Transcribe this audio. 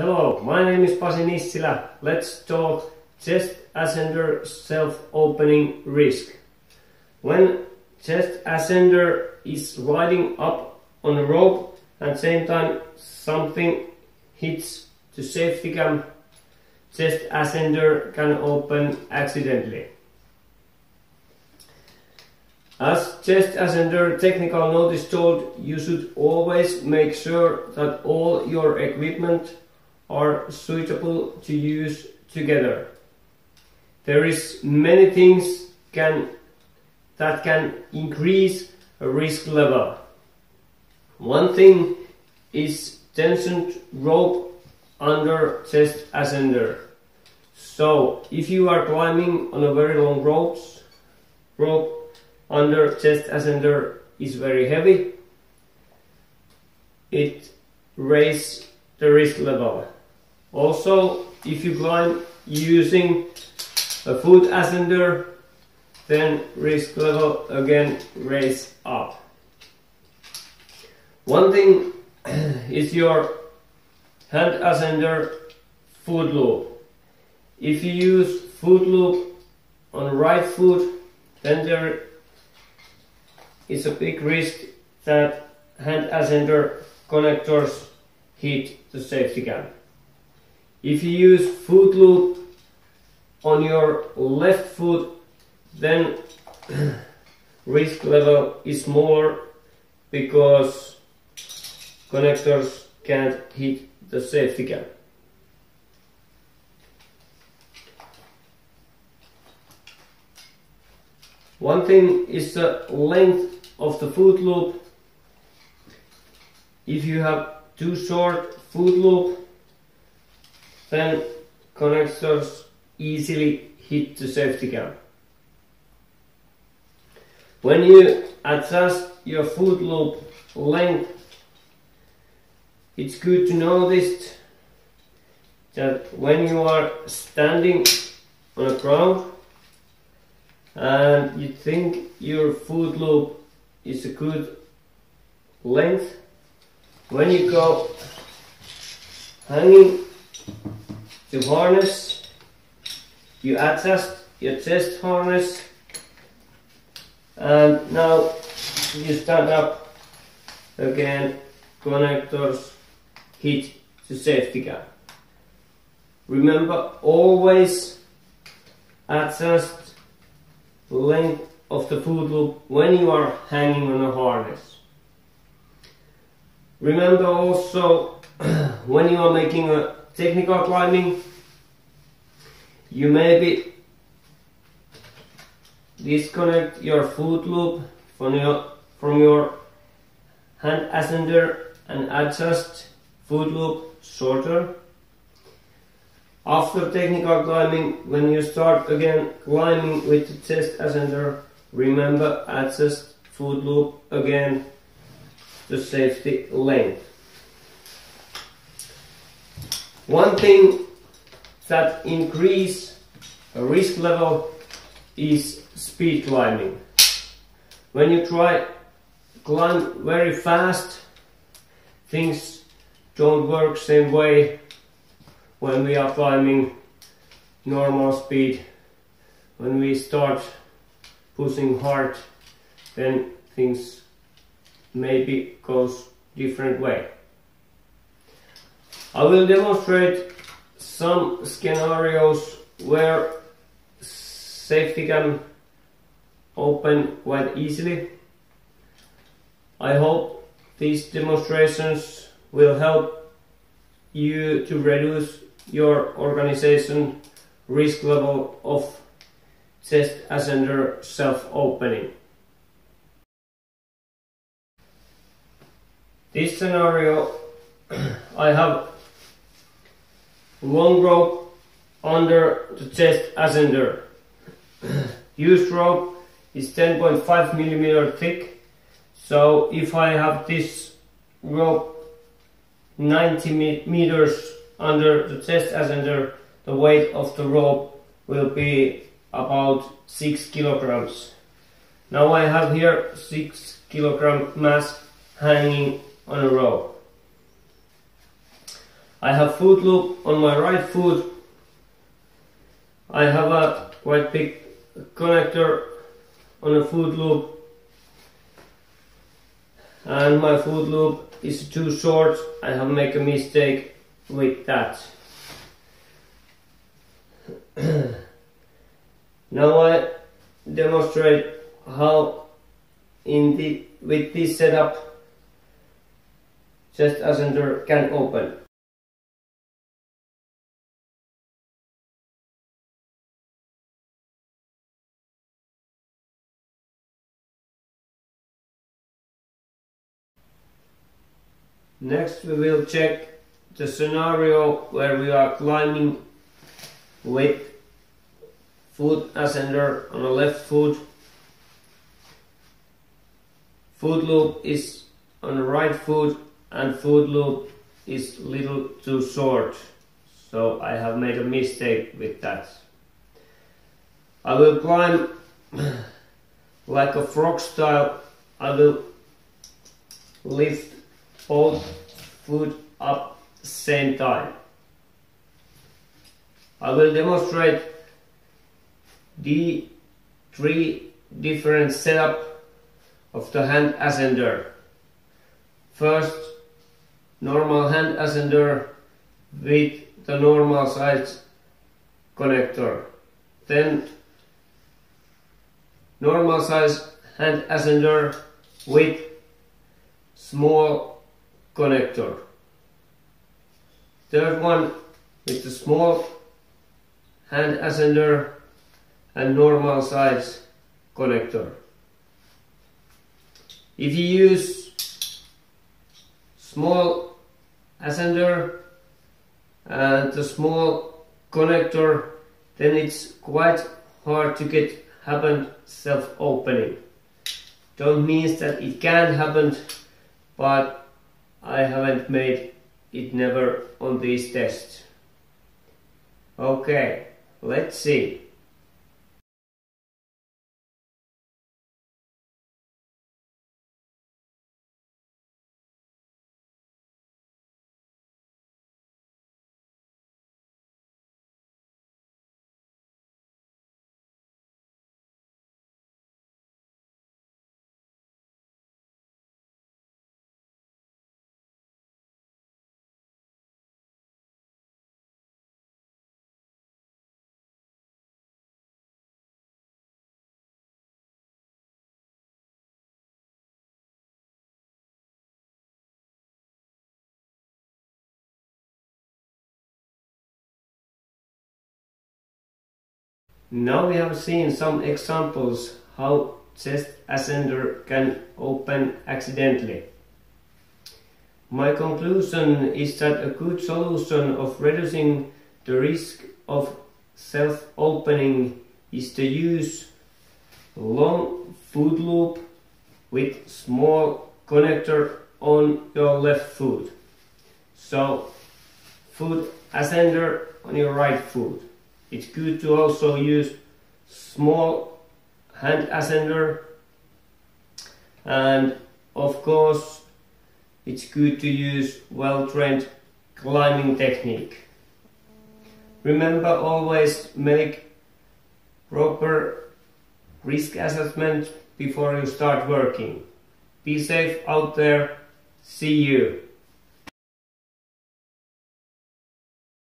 Hello, my name is Pasi Nissilä. Let's talk chest ascender self-opening risk. When chest ascender is riding up on a rope and same time something hits the safety cam, chest ascender can open accidentally. As chest ascender technical notice told, you should always make sure that all your equipment are suitable to use together. There is many things can that can increase a risk level. One thing is tensioned rope under chest ascender. So if you are climbing on a very long ropes, rope under chest ascender is very heavy, it raises the risk level. Also, if you climb using a foot ascender, then risk level again raise up. One thing is your hand ascender foot loop. If you use foot loop on right foot, then there is a big risk that hand ascender connectors hit the safety cam. If you use foot loop on your left foot, then risk level is more because connectors can't hit the safety cam. One thing is the length of the foot loop. If you have too short foot loop, then connectors easily hit the safety cam. When you adjust your foot loop length, it's good to notice that when you are standing on a ground and you think your foot loop is a good length. When you go hanging the harness, you adjust your chest harness and now you stand up again, connectors hit the safety cam. Remember always adjust the length of the foot loop when you are hanging on a harness. Remember also when you are making a technical climbing, you maybe disconnect your foot loop from your, from your hand ascender and adjust foot loop shorter. After technical climbing, when you start again climbing with the chest ascender, Remember adjust foot loop again to safety length. One thing that increase risk level is speed climbing. When you try climb very fast, things don't work same way when we are climbing normal speed. When we start pushing hard, then things maybe goes different way. I will demonstrate some scenarios where safety can open quite easily. I hope these demonstrations will help you to reduce your organization risk level of chest ascender self-opening. This scenario, I have long rope under the chest ascender. Used rope is 10.5 millimeter thick, so if I have this rope 90 meters under the chest ascender, the weight of the rope will be about 6 kilograms. Now I have here 6 kilogram mass hanging on a rope. I have foot loop on my right foot. I have a quite big connector on a foot loop and my foot loop is too short. I have made a mistake with that. now I demonstrate how in the with this setup chest ascender can open. Next we will check the scenario where we are climbing with foot ascender on the left foot. Foot loop is on the right foot and foot loop is little too short. So I have made a mistake with that. I will climb like a frog style. I will lift both foot up same time. I will demonstrate the three different setup of the hand ascender. First, normal hand ascender with the normal size connector. Then, normal size hand ascender with small connector. Third one with the small hand ascender and normal size connector. If you use small ascender and the small connector then it's quite hard to get happen self-opening. Don't mean that it can happen but I haven't made it never on these tests. Okay, let's see. Now we have seen some examples how chest ascender can open accidentally. My conclusion is that a good solution of reducing the risk of self-opening is to use long foot loop with small connector on your left foot. So foot ascender on your right foot. It's good to also use small hand ascender and of course it's good to use well-trained climbing technique. Remember always make proper risk assessment before you start working. Be safe out there. See you.